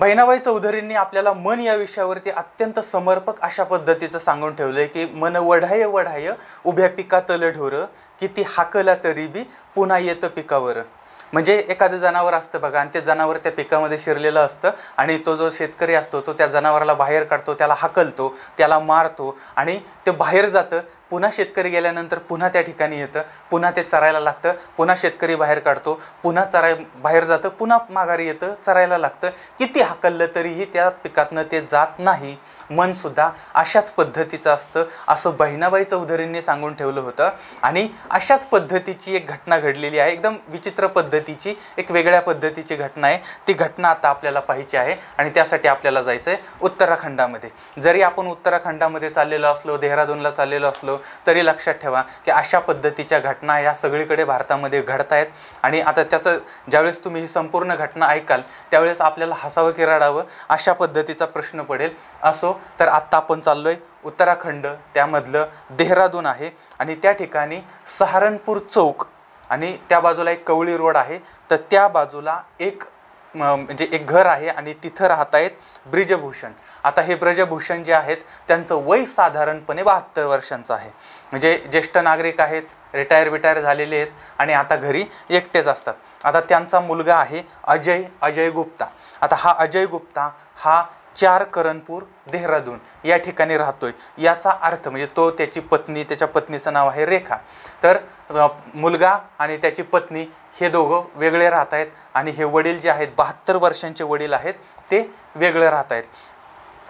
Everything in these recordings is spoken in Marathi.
बहिणाबाई चौधरींनी आपल्याला मन या विषयावरती अत्यंत समर्पक अशा पद्धतीचं सांगून ठेवलंय की मन वढाय वढाय उभ्या पिकातलं ढोरं किती हाकला तरी बी पुन्हा येतं पिकावर. म्हणजे एखादं जनावर असतं बघा आणि ते जनावर त्या पिकामध्ये शिरलेलं असतं आणि तो जो शेतकरी असतो तो त्या जनावराला बाहेर काढतो त्याला हाकलतो त्याला मारतो आणि ते बाहेर जातं. पुन्हा शेतकरी गेल्यानंतर पुन्हा त्या ठिकाणी येतं पुन्हा ते चरायला लागतं पुन्हा शेतकरी बाहेर काढतो पुन्हा चराय बाहेर जातं पुन्हा माघारी येतं चरायला लागतं. किती हाकललं तरीही त्या पिकातनं ते जात नाही. मनसुद्धा अशाच पद्धतीचं असतं. असं बहिणाबाई चौधरींनी सांगून ठेवलं होतं. आणि अशाच पद्धतीची एक घटना घडलेली आहे. एकदम विचित्र पद्धतीची एक वेगळ्या पद्धतीची घटना आहे. ती घटना आता आपल्याला पाहिजे आहे आणि त्यासाठी आपल्याला जायचं आहे उत्तराखंडामध्ये. जरी आपण उत्तराखंडामध्ये चाललेलो असलो देहरादूनला चाललेलो असलो तरी लक्षात ठेवा की अशा पद्धतीच्या घटना या सगळीकडे भारतामध्ये घडत आहेत आणि आता त्याचं ज्यावेळेस तुम्ही ही संपूर्ण घटना ऐकाल त्यावेळेस आपल्याला हसावं की रडावं अशा पद्धतीचा प्रश्न पडेल. असो तर आत्ता आपण चाललोय उत्तराखंड त्यामधलं देहरादून आहे. आणि त्या ठिकाणी सहारनपूर चौक आणि त्या बाजूला एक कवळी रोड आहे. तर त्या बाजूला एक म्हणजे एक घर आहे आणि तिथं राहत आहेत ब्रिजभूषण. आता हे ब्रजभूषण जे आहेत त्यांचं वय साधारणपणे बहात्तर वर्षांचं आहे. म्हणजे ज्येष्ठ नागरिक आहेत रिटायर बिटायर झालेले आहेत आणि आता घरी एकटेच असतात. आता त्यांचा मुलगा आहे अजय अजय गुप्ता. आता हा अजय गुप्ता हा चार करणपूर देहरादून या ठिकाणी राहतोय. याचा अर्थ म्हणजे तो त्याची पत्नी त्याच्या पत्नीचं नाव आहे रेखा. तर मुलगा आणि त्याची पत्नी हे दोघं वेगळे राहत आहेत आणि हे वडील जे आहेत बहात्तर वर्षांचे वडील आहेत ते वेगळे राहत आहेत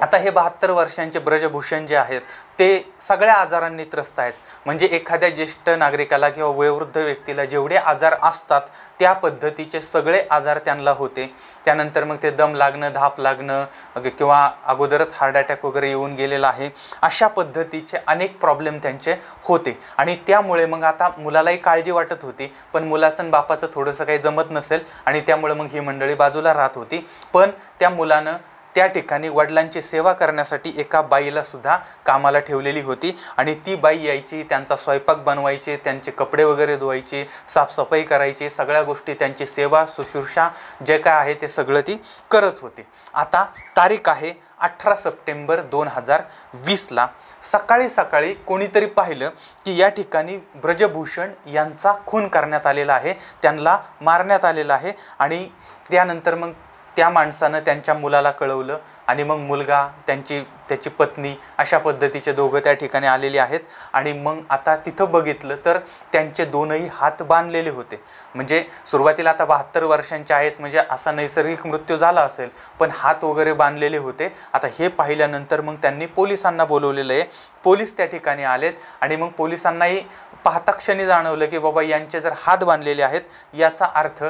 आता हे बहात्तर वर्षांचे ब्रजभूषण जे आहेत ते सगळ्या आजारांनी त्रस्त आहेत. म्हणजे एखाद्या ज्येष्ठ नागरिकाला किंवा वयोवृद्ध व्यक्तीला जेवढे आजार असतात त्या पद्धतीचे सगळे आजार त्यांना होते. त्यानंतर मग ते दम लागणं धाप लागणं किंवा अगोदरच हार्ट अटॅक वगैरे येऊन गेलेला आहे अशा पद्धतीचे अनेक प्रॉब्लेम त्यांचे होते. आणि त्यामुळे मग आता मुलालाही काळजी वाटत होती पण मुलाचं आणि बापाचं थोडंसं काही जमत नसेल आणि त्यामुळे मग ही मंडळी बाजूला राहत होती. पण त्या मुलानं त्या ठिकाणी वडिलांची सेवा करण्यासाठी एका बाईला सुद्धा कामाला ठेवलेली होती. आणि ती बाई यायची त्यांचा स्वयंपाक बनवायचे त्यांचे कपडे वगैरे धुवायचे साफसफाई करायची सगळ्या गोष्टी त्यांची सेवा शुश्रूषा जे काय आहे ते सगळं ती करत होती. आता तारीख आहे अठरा सप्टेंबर दोन हजार वीसला. सकाळी सकाळी कोणीतरी पाहिलं की या ठिकाणी ब्रजभूषण यांचा खून करण्यात आलेला आहे. त्यांना मारण्यात आलेला आहे. आणि त्यानंतर मग त्या माणसानं त्यांच्या मुलाला कळवलं आणि मग मुलगा त्यांची त्याची पत्नी अशा पद्धतीचे दोघं त्या ठिकाणी आलेले आहेत. आणि मग आता तिथं बघितलं तर त्यांचे दोनही हात बांधलेले होते. म्हणजे सुरुवातीला आता बहात्तर वर्षांचे आहेत म्हणजे असा नैसर्गिक मृत्यू झाला असेल पण हात वगैरे बांधलेले होते. आता हे पाहिल्यानंतर मग त्यांनी पोलिसांना बोलवलेलं आहे. पोलीस त्या ठिकाणी आलेत आणि मग पोलिसांनाही पाहता क्षणी जाणवलं की बाबा यांचे जर हात बांधलेले आहेत याचा अर्थ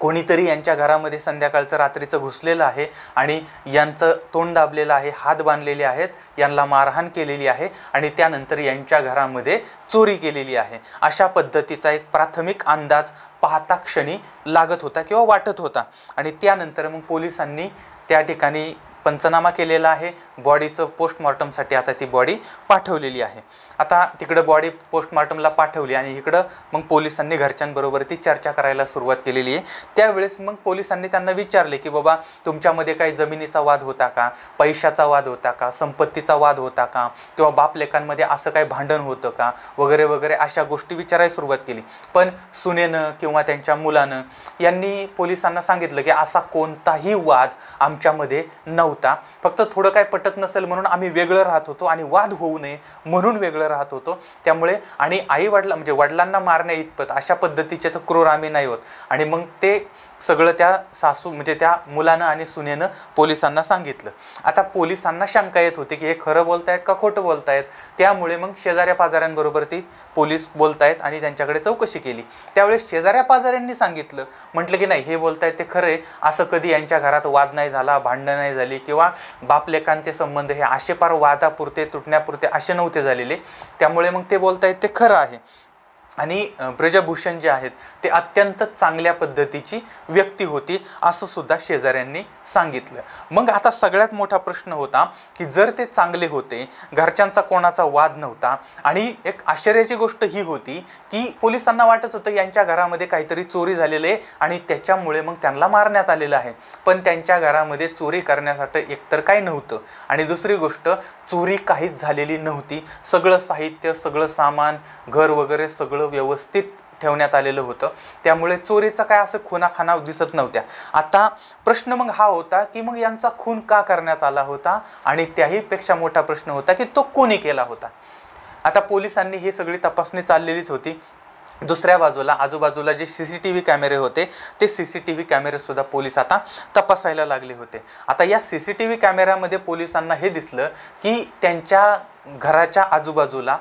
कोणीतरी यांच्या घरामध्ये संध्याकाळचं रात्रीचं घुसलेलं आहे आणि यांचं तोंड दाबलेलं आहे हात बांधलेले आहेत यांना मारहाण केलेली आहे आणि त्यानंतर यांच्या घरामध्ये चोरी केलेली आहे. अशा पद्धतीचा एक प्राथमिक अंदाज पाहता क्षणी लागत होता किंवा वाटत होता. आणि त्यानंतर मग पोलिसांनी त्या ठिकाणी पंचनामा केलेला आहे. बॉडीचं पोस्टमॉर्टमसाठी आता ती बॉडी पाठवलेली आहे. आता तिकडं बॉडी पोस्टमॉर्टमला पाठवली आणि इकडं मग पोलिसांनी घरच्यांबरोबर ती चर्चा करायला सुरुवात केलेली आहे. त्यावेळेस मग पोलिसांनी त्यांना विचारले की बाबा तुमच्यामध्ये काही जमिनीचा वाद होता का? पैशाचा वाद होता का? संपत्तीचा वाद होता का? किंवा बापलेखांमध्ये असं काही भांडण होतं का? वगैरे वगैरे अशा गोष्टी विचारायला सुरुवात केली. पण सुनेनं किंवा त्यांच्या मुलानं यांनी पोलिसांना सांगितलं की असा कोणताही वाद आमच्यामध्ये नव्हता. फक्त थोडं काय पटत नसेल म्हणून आम्ही वेगळं राहत होतो आणि वाद होऊ नये म्हणून वेगळं राहत होतो. त्यामुळे आणि आई वडला म्हणजे वडिलांना मारण्या इतपत अशा पद्धतीचे तर क्रूर आम्ही नाही होत. आणि मग ते सगळं त्या सासू म्हणजे त्या मुलानं आणि सुनेनं पोलिसांना सांगितलं. आता पोलिसांना शंका येत होती की हे खरं बोलतायत का खोटं बोलतायत? त्यामुळे मग शेजाऱ्या पाजाऱ्यांबरोबर ती पोलीस बोलतायत आणि त्यांच्याकडे चौकशी केली. त्यावेळेस शेजाऱ्या पाजाऱ्यांनी सांगितलं म्हटलं की नाही हे बोलतायत ते खरं आहे. असं कधी यांच्या घरात वाद नाही झाला भांडणं नाही झाली किंवा बापलेकांचे संबंध हे आशेपार वादापुरते तुटण्यापुरते असे नव्हते झालेले. त्यामुळे मग ते बोलतायत ते खरं आहे. आणि ब्रजभूषण जे आहेत ते अत्यंत चांगल्या पद्धतीची व्यक्ती होती असं सुद्धा शेजाऱ्यांनी सांगितलं. मग आता सगळ्यात मोठा प्रश्न होता की जर ते चांगले होते घरच्यांचा कोणाचा वाद नव्हता आणि एक आश्चर्याची गोष्ट ही होती की पोलिसांना वाटत होतं यांच्या घरामध्ये काहीतरी चोरी झालेली आहे आणि त्याच्यामुळे मग त्यांना मारण्यात आलेलं आहे. पण त्यांच्या घरामध्ये चोरी करण्यासाठी एकतर काय नव्हतं. आणि दुसरी गोष्ट चोरी काहीच झालेली नव्हती. सगळं साहित्य सगळं सामान घर वगैरे सगळं व्यवस्थित ठेवण्यात आलेलं होतं. त्यामुळे चोरीचा काय असं खुनाखाना दिसत नव्हत्या. आता प्रश्न मग हा होता की मग यांचा खून का करण्यात आला होता? आणि त्याहीपेक्षा मोठा प्रश्न होता की तो कोणी केला होता? आता पोलिसांनी ही सगळी तपासणी चाललेलीच होती. दुसऱ्या बाजूला आजूबाजूला जे सी सी टी व्ही कॅमेरे होते ते सी सी टी व्ही कॅमेरेसुद्धा पोलीस आता तपासायला लागले होते. आता या सी सी टी व्ही कॅमेऱ्यामध्ये पोलिसांना हे दिसलं की त्यांच्या घराच्या आजूबाजूला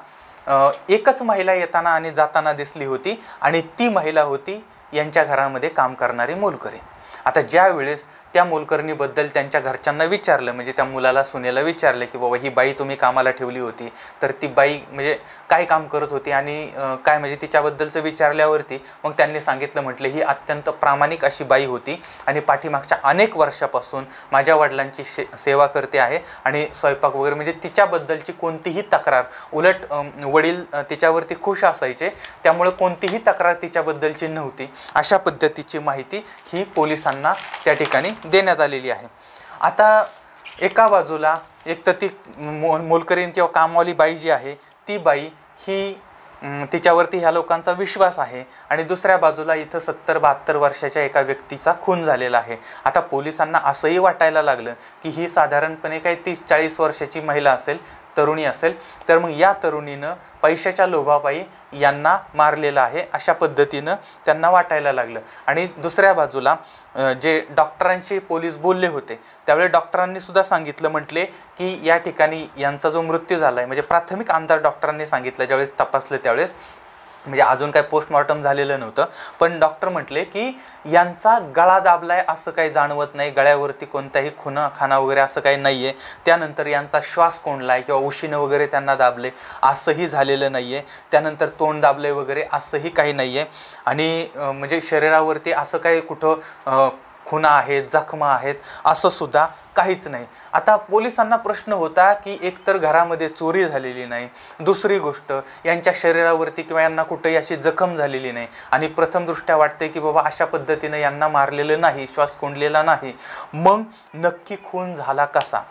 एकच महिला येताना आणि जाताना दिसली होती आणि ती महिला होती यांच्या घरामध्ये काम करणारी मोलकरी. आता ज्या वेळेस त्या मोलकरणीबद्दल त्यांच्या घरच्यांना विचारलं म्हणजे त्या मुलाला सुनेला विचारलं की बाबा ही बाई तुम्ही कामाला ठेवली होती तर ती बाई म्हणजे काय काम करत होती आणि काय म्हणजे तिच्याबद्दलचं विचारल्यावरती मग त्यांनी सांगितलं म्हटलं ही अत्यंत प्रामाणिक अशी बाई होती आणि पाठीमागच्या अनेक वर्षापासून माझ्या वडिलांची शे सेवा करते आहे आणि स्वयंपाक वगैरे म्हणजे तिच्याबद्दलची कोणतीही तक्रार उलट वडील तिच्यावरती खुश असायचे. त्यामुळे कोणतीही तक्रार तिच्याबद्दलची नव्हती. अशा पद्धतीची माहिती ही पोलिसांना त्या ठिकाणी देण्यात आलेली आहे. आता एका बाजूला एक तर ती मो मोलकरीण किंवा कामवाली बाई जी आहे ती बाई ही तिच्यावरती ह्या लोकांचा विश्वास आहे आणि दुसऱ्या बाजूला इथं सत्तर बहात्तर वर्षाच्या एका व्यक्तीचा खून झालेला आहे. आता पोलिसांना असंही वाटायला लागलं की ही साधारणपणे काही तीस चाळीस वर्षाची महिला असेल तरुणी असेल तर मग या तरुणीनं पैशाच्या लोभापायी यांना मारलेलं आहे अशा पद्धतीनं त्यांना वाटायला लागलं. आणि दुसऱ्या बाजूला जे डॉक्टरांशी पोलीस बोलले होते त्यावेळी डॉक्टरांनी सुद्धा सांगितलं म्हटले की या ठिकाणी यांचा जो मृत्यू झाला आहे म्हणजे प्राथमिक अंदाज डॉक्टरांनी सांगितलं ज्यावेळेस तपासलं त्यावेळेस म्हणजे अजून काही पोस्टमॉर्टम झालेलं नव्हतं. पण डॉक्टर म्हटले की यांचा गळा दाबलाय असं काही जाणवत नाही. गळ्यावरती कोणताही खुना खाना वगैरे असं काही नाही आहे त्यानंतर यांचा श्वास कोंडलाय किंवा उशीनं वगैरे त्यांना दाबले असंही झालेलं नाही आहे त्यानंतर तोंड दाबले वगैरे असंही काही नाही आहे आणि म्हणजे शरीरावरती असं काही कुठं खुना खुणा आहेत जखमा आहेत असं सुद्धा काहीच नाही. आता पोलिसांना प्रश्न होता की एकतर घरामध्ये चोरी झालेली नाही दुसरी गोष्ट यांच्या शरीरावरती किंवा यांना कुठेही अशी जखम झालेली नाही. आणि प्रथमदृष्ट्या वाटते की बाबा अशा पद्धतीनं यांना मारलेलं नाही श्वास कोंडलेला नाही. मग नक्की खून झाला कसा?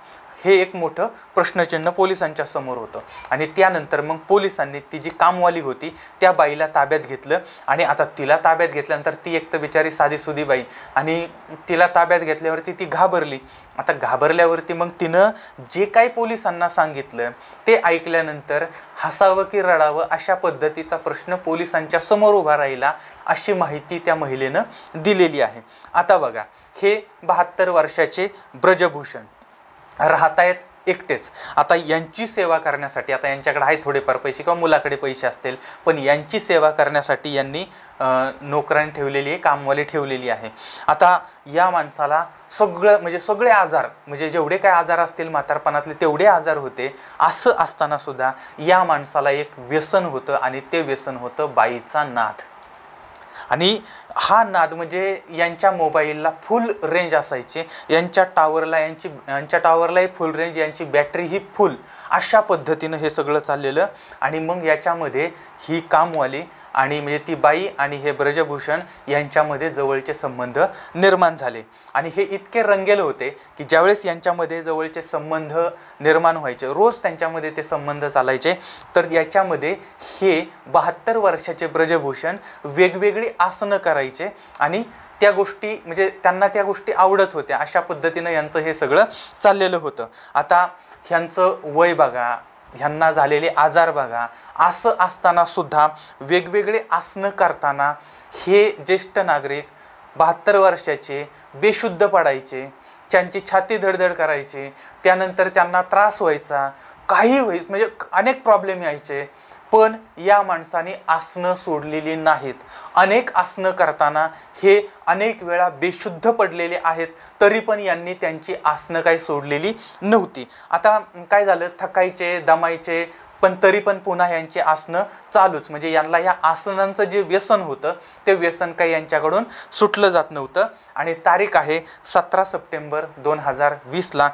हे एक मोठं प्रश्नचिन्ह पोलिसांच्या समोर होतं. आणि त्यानंतर मग पोलिसांनी ती जी कामवाली होती त्या बाईला ताब्यात घेतलं. आणि आता तिला ताब्यात घेतल्यानंतर ती एक तर बिचारी साधीसुधी बाई. आणि तिला ताब्यात घेतल्यावरती ती घाबरली. आता घाबरल्यावरती मग तिनं जे काही पोलिसांना सांगितलं ते ऐकल्यानंतर हसावं की रडावं अशा पद्धतीचा प्रश्न पोलिसांच्या समोर उभा राहिला अशी माहिती त्या महिलेनं दिलेली आहे. आता बघा हे बहात्तर वर्षाचे ब्रजभूषण राहत आहेत एकटेच. आता यांची सेवा करण्यासाठी आता यांच्याकडे आहे थोडेफार पैसे किंवा मुलाकडे पैसे असतील पण यांची सेवा करण्यासाठी यांनी नोकरांनी ठेवलेली आहे कामवाली ठेवलेली आहे. आता या माणसाला सगळं म्हणजे सगळे आजार म्हणजे जेवढे काय आजार असतील म्हातारपणातले तेवढे आजार होते. असं असताना सुद्धा या माणसाला एक व्यसन होतं आणि ते व्यसन होतं बाईचा नाद. आणि हा नाद म्हणजे यांच्या मोबाईलला फुल रेंज असायची. यांच्या टावरला यांची यांच्या टावरलाही फुल रेंज यांची बॅटरी ही फुल अशा पद्धतीनं हे सगळं चाललेलं. आणि मग याच्यामध्ये ही कामवाली आणि म्हणजे ती बाई आणि हे ब्रजभूषण यांच्यामध्ये जवळचे संबंध निर्माण झाले. आणि हे इतके रंगेल होते की ज्यावेळेस यांच्यामध्ये जवळचे संबंध निर्माण व्हायचे रोज त्यांच्यामध्ये ते संबंध चालायचे तर याच्यामध्ये हे बहात्तर वर्षाचे ब्रजभूषण वेगवेगळी आसनं करायचे. आणि त्या गोष्टी म्हणजे त्यांना त्या गोष्टी आवडत होत्या. अशा पद्धतीनं यांचं हे सगळं चाललेलं होतं. आता ह्यांचं वय बघा ह्यांना झालेले आजार बघा असं असताना सुद्धा वेगवेगळे आसनं करताना हे ज्येष्ठ नागरिक बहात्तर वर्षाचे बेशुद्ध पडायचे त्यांची छाती धडधड करायची त्यानंतर त्यांना त्रास व्हायचा काही व्हायचं म्हणजे अनेक प्रॉब्लेम यायचे. पण या माणसाने आसनं सोडलेली नाहीत. अनेक आसनं करताना हे अनेक वेळा बेशुद्ध पडलेले आहेत तरी पण यांनी त्यांची आसनं काही सोडलेली नव्हती. आता काय झालं? थकायचे दमायचे पण तरी पण पुन्हा यांची आसनं चालूच. म्हणजे यांना या आसनांचं जे व्यसन होतं ते व्यसन काही यांच्याकडून सुटलं जात नव्हतं. आणि तारीख आहे सतरा सप्टेंबर दोन हजार वीसला.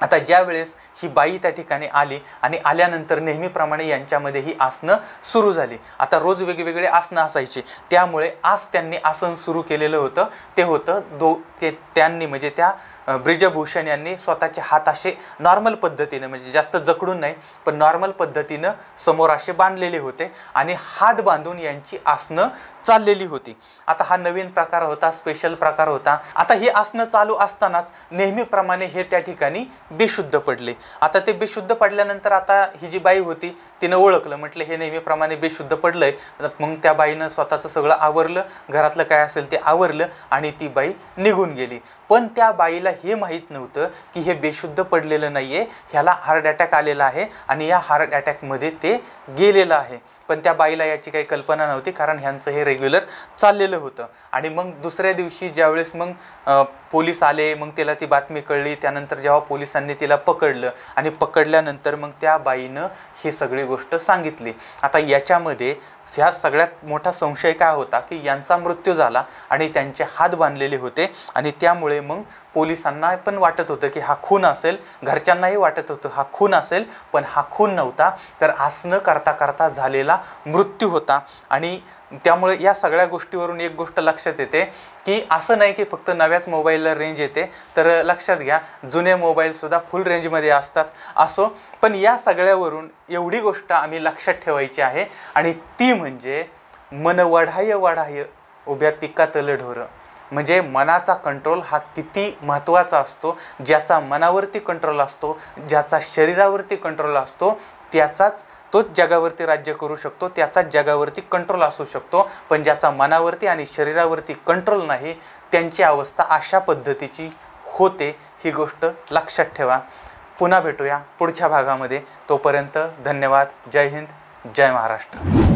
आता ज्या वेळेस ही बाई त्या ठिकाणी आली आणि आल्यानंतर नेहमीप्रमाणे यांच्यामध्ये ही आसनं सुरू झाली. आता रोज वेगवेगळे आसनं असायचे. त्यामुळे आज त्यांनी आसन सुरू केलेलं होतं. ते होतं दो ते त्यांनी म्हणजे त्या ब्रिजभूषण यांनी स्वतःचे हात असे नॉर्मल पद्धतीनं म्हणजे जास्त जकडून नाही पण नॉर्मल पद्धतीनं समोर असे बांधलेले होते आणि हात बांधून यांची आसनं चाललेली होती. आता हा नवीन प्रकार होता स्पेशल प्रकार होता. आता ही आसनं चालू असतानाच नेहमीप्रमाणे हे त्या ठिकाणी बेशुद्ध पडले. आता ते बेशुद्ध पडल्यानंतर आता ही जी बाई होती तिनं ओळखलं म्हटलं हे नेहमीप्रमाणे बेशुद्ध पडलंय. मग त्या बाईनं स्वतःचं सगळं आवरलं घरातलं काय असेल ते आवरलं आणि ती बाई निघून गेली. पण त्या बाईला हे माहीत नव्हतं की हे बेशुद्ध पडलेलं नाही आहे ह्याला हार्ट अटॅक आलेला आहे आणि या हार्ट अटॅकमध्ये ते गेलेलं आहे. पण त्या बाईला याची काही कल्पना नव्हती कारण ह्यांचं हे रेग्युलर चाललेलं होतं. आणि मग दुसऱ्या दिवशी ज्यावेळेस मग पोलीस आले मग तिला ती बातमी कळली त्यानंतर जेव्हा पोलिसांनी तिला पकडलं आणि पकडल्यानंतर मग त्या बाईनं ही सगळी गोष्ट सांगितली. आता याच्यामध्ये ह्या सगळ्यात मोठा संशय काय होता की यांचा मृत्यू झाला आणि त्यांचे हात बांधलेले होते आणि त्यामुळे मग पोलिसांना पण वाटत होतं की हा खून असेल घरच्यांनाही वाटत होतं हा खून असेल पण हा खून नव्हता. तर आसनं करता करता झालेला मृत्यू होता. आणि त्यामुळे या सगळ्या गोष्टीवरून एक गोष्ट लक्षात येते की असं नाही की फक्त नव्याच मोबाईलला रेंज येते तर लक्षात घ्या जुने मोबाईलसुद्धा फुल रेंजमध्ये असतात. असो पण या सगळ्यावरून एवढी गोष्ट आम्ही लक्षात ठेवायची आहे आणि ती म्हणजे मन वढाय वढाय उभ्या पिकातलं ढोरं. म्हणजे मनाचा कंट्रोल हा किती महत्त्वाचा असतो ज्याचा मनावरती कंट्रोल असतो ज्याचा शरीरावरती कंट्रोल असतो त्याचाच तोच जगावरती राज्य करू शकतो त्याचाच जगावरती कंट्रोल असू शकतो पण ज्याचा मनावरती आणि शरीरावरती कंट्रोल नाही त्यांची अवस्था अशा पद्धतीची होते ही गोष्ट लक्षात ठेवा. पुन्हा भेटूया पुढच्या भागामध्ये. तोपर्यंत धन्यवाद. जय हिंद. जय महाराष्ट्र.